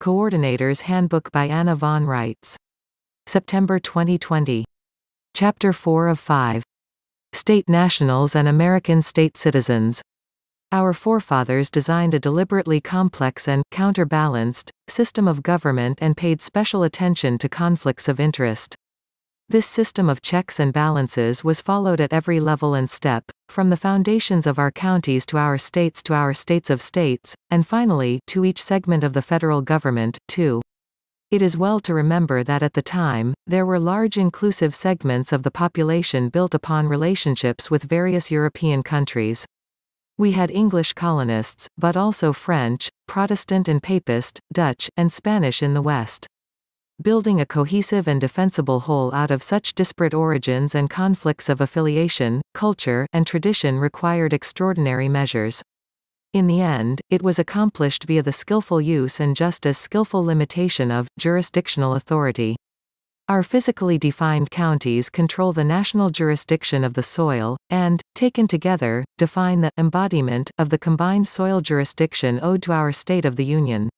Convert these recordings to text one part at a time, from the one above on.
Coordinator's Handbook by Anna von Reitz. September 2020. Chapter 4 of 5. State Nationals and American State Citizens. Our forefathers designed a deliberately complex and counterbalanced system of government and paid special attention to conflicts of interest. This system of checks and balances was followed at every level and step, from the foundations of our counties to our states to our states of states, and finally, to each segment of the federal government, too. It is well to remember that at the time, there were large inclusive segments of the population built upon relationships with various European countries. We had English colonists, but also French, Protestant and Papist, Dutch, and Spanish in the West. Building a cohesive and defensible whole out of such disparate origins and conflicts of affiliation, culture, and tradition required extraordinary measures. In the end, it was accomplished via the skillful use and just as skillful limitation of jurisdictional authority. Our physically defined counties control the national jurisdiction of the soil, and, taken together, define the embodiment of the combined soil jurisdiction owed to our state of the Union.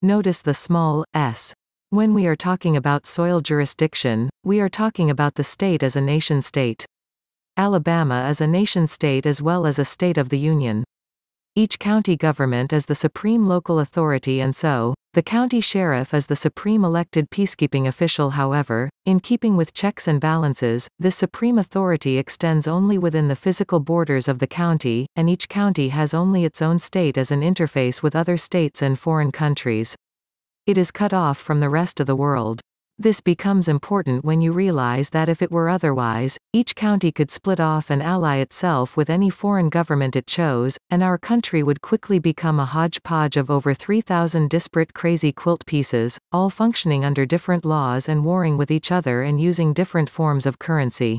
Notice the small s. When we are talking about soil jurisdiction, we are talking about the state as a nation-state. Alabama is a nation-state as well as a state of the Union. Each county government is the supreme local authority and so, the county sheriff is the supreme elected peacekeeping official however, in keeping with checks and balances, this supreme authority extends only within the physical borders of the county, and each county has only its own state as an interface with other states and foreign countries. It is cut off from the rest of the world. This becomes important when you realize that if it were otherwise, each county could split off and ally itself with any foreign government it chose, and our country would quickly become a hodgepodge of over 3,000 disparate crazy quilt pieces, all functioning under different laws and warring with each other and using different forms of currency.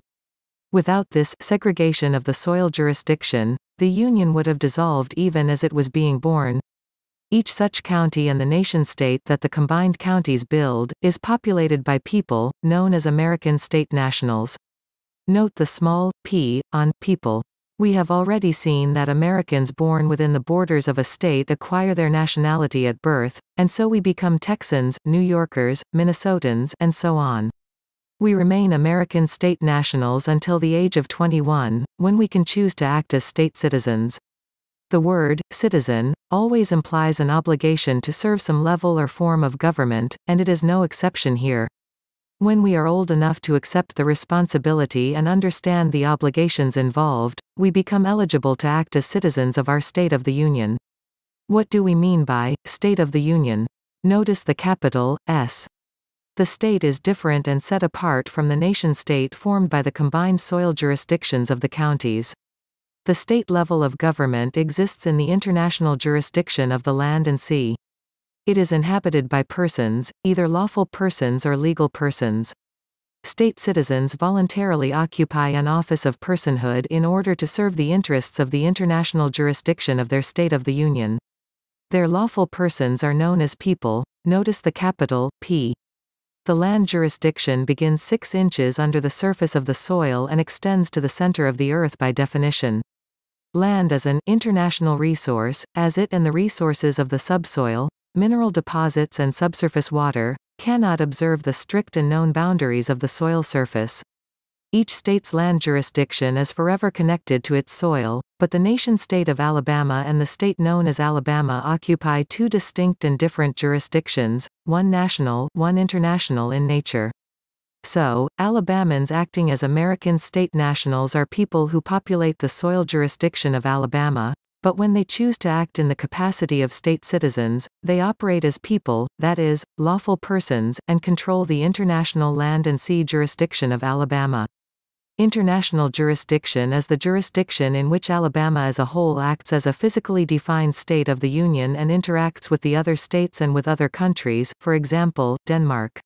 Without this segregation of the soil jurisdiction, the Union would have dissolved even as it was being born, each such county and the nation-state that the combined counties build, is populated by people, known as American state nationals. Note the small p on people. We have already seen that Americans born within the borders of a state acquire their nationality at birth, and so we become Texans, New Yorkers, Minnesotans, and so on. We remain American state nationals until the age of 21, when we can choose to act as state citizens. The word, citizen, always implies an obligation to serve some level or form of government, and it is no exception here. When we are old enough to accept the responsibility and understand the obligations involved, we become eligible to act as citizens of our State of the Union. What do we mean by State of the Union? Notice the capital S. The state is different and set apart from the nation-state formed by the combined soil jurisdictions of the counties. The state level of government exists in the international jurisdiction of the land and sea. It is inhabited by persons, either lawful persons or legal persons. State citizens voluntarily occupy an office of personhood in order to serve the interests of the international jurisdiction of their state of the Union. Their lawful persons are known as people, notice the capital, P. The land jurisdiction begins 6 inches under the surface of the soil and extends to the center of the earth by definition. Land is an international resource, as it and the resources of the subsoil, mineral deposits and subsurface water, cannot observe the strict and known boundaries of the soil surface. Each state's land jurisdiction is forever connected to its soil, but the nation-state of Alabama and the state known as Alabama occupy two distinct and different jurisdictions, one national, one international in nature. So, Alabamans acting as American state nationals are people who populate the soil jurisdiction of Alabama, but when they choose to act in the capacity of state citizens, they operate as people, that is, lawful persons, and control the international land and sea jurisdiction of Alabama. International jurisdiction is the jurisdiction in which Alabama as a whole acts as a physically defined state of the Union and interacts with the other states and with other countries, for example, Denmark.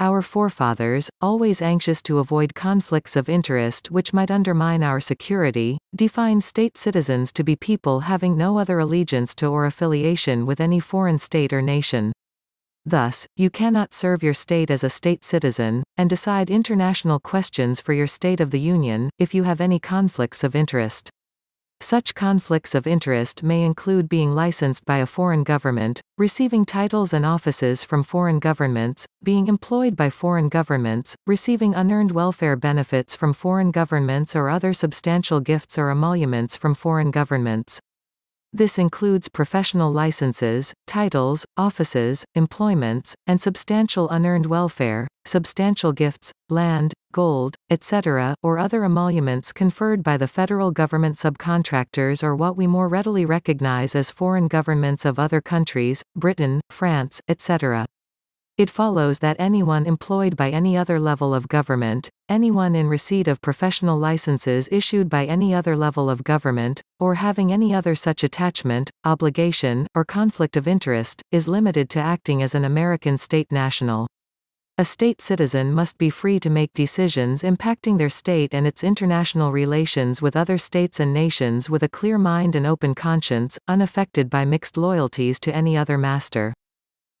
Our forefathers, always anxious to avoid conflicts of interest which might undermine our security, defined state citizens to be people having no other allegiance to or affiliation with any foreign state or nation. Thus, you cannot serve your state as a state citizen, and decide international questions for your State of the Union, if you have any conflicts of interest. Such conflicts of interest may include being licensed by a foreign government, receiving titles and offices from foreign governments, being employed by foreign governments, receiving unearned welfare benefits from foreign governments or other substantial gifts or emoluments from foreign governments. This includes professional licenses, titles, offices, employments, and substantial unearned welfare, substantial gifts, land, gold, etc., or other emoluments conferred by the federal government subcontractors or what we more readily recognize as foreign governments of other countries, Britain, France, etc. It follows that anyone employed by any other level of government, anyone in receipt of professional licenses issued by any other level of government, or having any other such attachment, obligation, or conflict of interest, is limited to acting as an American state national. A state citizen must be free to make decisions impacting their state and its international relations with other states and nations with a clear mind and open conscience, unaffected by mixed loyalties to any other master.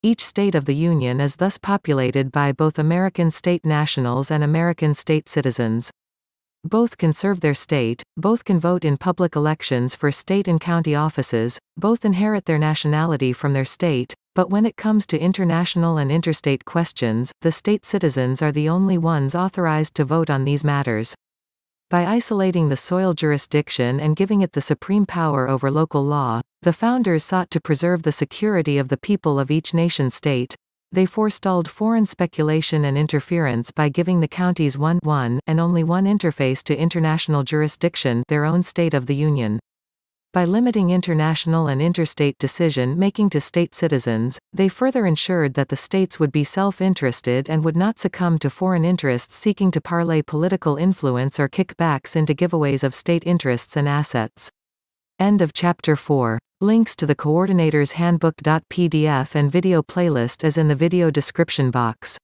Each state of the Union is thus populated by both American state nationals and American state citizens. Both can serve their state, both can vote in public elections for state and county offices, both inherit their nationality from their state, but when it comes to international and interstate questions, the state citizens are the only ones authorized to vote on these matters. By isolating the soil jurisdiction and giving it the supreme power over local law, the founders sought to preserve the security of the people of each nation-state. They forestalled foreign speculation and interference by giving the counties one, one and only one interface to international jurisdiction their own state of the Union. By limiting international and interstate decision-making to state citizens, they further ensured that the states would be self-interested and would not succumb to foreign interests seeking to parlay political influence or kickbacks into giveaways of state interests and assets. End of Chapter 4. Links to the Coordinator's Handbook.pdf and video playlist is in the video description box.